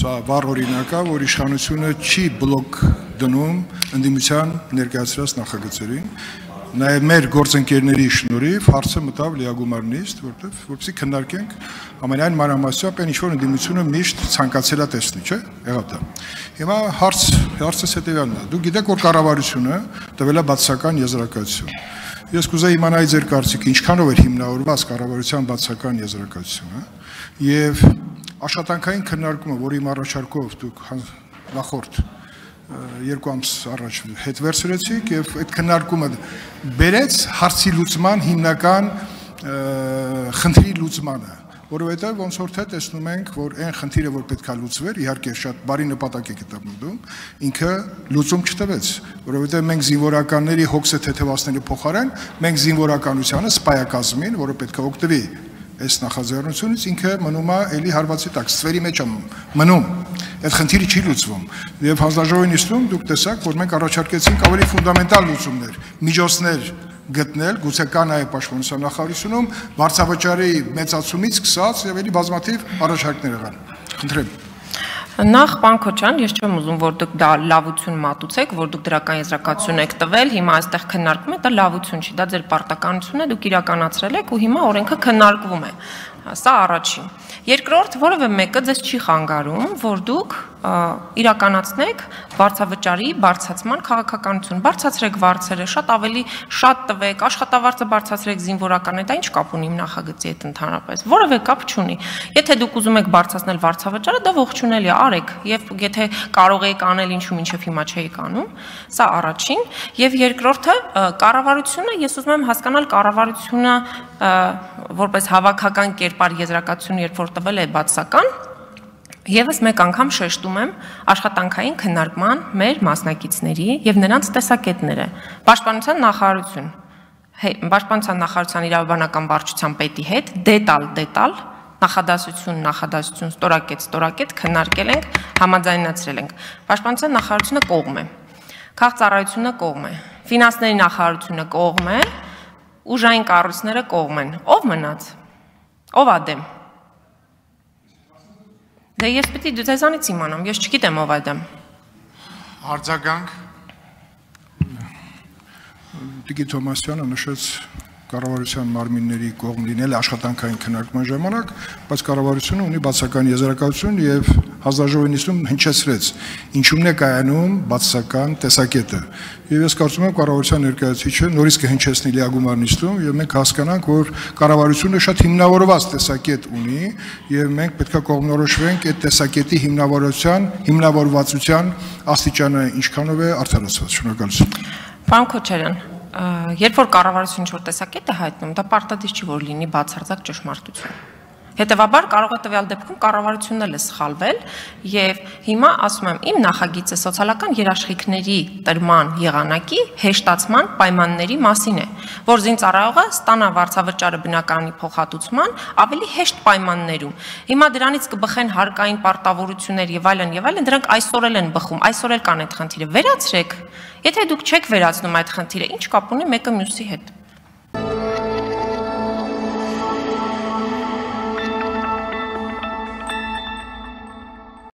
Սա վառ օրինակ է, որ իշխանությունը չի բլոկ դնում ընդդիմության ներկայացրած նախագծերին, նաև մեր գործընկերների շնորհիվ հարցը մտավ լիագումար նիստ, որտեղ որպեսզի քննարկենք ամենայն մանրամասնությամբ այն ինչ-որ ընդդիմությունը միշտ ցանկացել է տեսնել, չէ՞, եղավ դա։ Հիմա հարց հարցը հետևյալն է։ Դուք գիտեք, որ կառավարությունը տվել է բացական եզրակացություն։ Ես կուզեի իմանալ ձեր կարծիքը, ինչքանով էր հիմնավորված կառավարության բացական եզրակացությունը եւ աշխատանքային քննարկումը, որի առաջարկով դուք նախորդ երկու ամս առաջ հետ վերցրեցիք եւ այդ քննարկումը բերեց հարցի լուծման հիմնական խնդրի լուծմանը որովհետև ոնց որ թե տեսնում ենք, որ այն խնդիրը, որ պետքա լուծվեր, իհարկե շատ բարի նպատակ է գտնվում, ինքը լուծում չտվեց, որովհետև մենք զինվորականների հոգսը թեթևացնելու փոխարեն մենք զինվորականությանը սպայակազմին, որը պետքա օգտվի այս նախաձեռնությունից ինքը մնում է էլի հարվածի տակ, ստվերի մեջ է մնում։ Այդ խնդիրը չի լուծվում։ Եվ հանձնաժողովի նիստում դուք տեսաք, որ մենք առաջարկեցինք ավելի ֆունդամենտալ լուծումներ, միջոցներ գտնել, գուցե կա նաև պաշտպանության նախարարությունում, վարձավճարի մեծացումից սկսած եւ էլի բազմաթիվ առաջարկներ եղան։ Խնդրեմ։ Նախ պան Քոչյան, ես չեմ ուզում որ դուք դա լավություն մատուցեք, որ դուք դրական եզրակացություն եք տվել, հիմա այստեղ քննարկվում է, դա լավություն չի, դա ձեր պարտականությունն է, դուք իրականացրել եք ու հիմա օրենքը քննարկվում է։ Սա առաջին։ Երկրորդ, որևէ մեկը ձեզ չի խանգարում, որ դուք իրականացնեք վարձավճարի բարձացման քաղաքականություն։ Բարձացրեք վարձերը, շատ ավելի շատ տվեք, աշխատավարձը բարձացրեք զինվորականը, դա ինչ կապ ունի իմ նախագծի հետ ընդհանրապես։ Որևէ կապ չունի։ Եթե դուք ուզում եք բարձրացնել վարձավճարը, դա ողջունելի է, արեք, եւ եթե կարող եք անել ինչու մինչեւ հիմա չէիք անում, սա առաջին, եւ երկրորդը կառավարությունը, ես ուզում եմ հասկանալ կառավարությունը որպես հավաքական կերպար եզրակացություն երբ որ տվել է բացական, Եվս մեկ անգամ շեշտում եմ աշխատանքային քննարկման մեր մասնակիցների եւ նրանց տեսակետները։ Պաշտպանության նախարարություն Պաշտպանության նախարարության իրավաբանական վարչության պետի հետ դետալ դետալ նախադասություն, նախադասություն, ստորակետ, ստորակետ քննարկել ենք, համաձայնացրել ենք։ Պաշտպանության նախարարությունը կողմ է։ Քաղաքծառայությունը կողմ է։ Ֆինանսների նախարարությունը կողմ է, ուժային կառույցները կողմ են։ Ով մնաց։ Ով ադեմ։ Դե ես պիտի դու ձեզանից իմանամ, ես չգիտեմ ով այդ եմ։ Արձագանք Տիկի Թոմասյանը նշեց կառավարության մարմինների կողմ լինել աշխատանքային քննարկման ժամանակ, բայց կառավարությունը ունի բացական եզրակացություն եւ հազարժողովի նիստում հնչեցրեց ինչումն է կայանում բացական տեսակետը։ Եվ ես կարծում եմ կառավարության ներկայացուցիչը նորից կհնչեցնի լիագումար նիստում եւ մենք հասկանանք, որ կառավարությունը շատ հիմնավորված տեսակետ ունի եւ մենք պետքա կողմնորոշվենք այդ տեսակետի հիմնավորության, հիմնավորվածության աստիճանը ինչքանով է արդարացված։ Շնորհակալություն։ Պարոն Քոչարյան, երբ որ կառավարությունը ինչ-որ տեսակետ է հայտնում, դա պարտադիր չի որ լինի բացարձակ ճշմարտություն։ Հետևաբար կարող է տվյալ դեպքում կառավարությունն էլ է սխալվել եւ հիմա ասում եմ իմ նախագիծը սոցիալական երաշխիքների տրման եղանակի հեշտացման պայմանների մասին է, որ զինծառայողը ստանա վարձավճարը բնակարանի փոխհատուցման ավելի հեշտ պայմաններում։ Հիմա դրանից կբխեն հարկային պարտավորություններ եւ այլն եւ այլն, դրանք այսօր էլ են բխում, այսօր էլ կան այդ խնդիրը։ Վերացրեք Եթե դուք չեք վերացնում այդ խնդիրը, ինչ կապ ունի մեկը մյուսի հետ։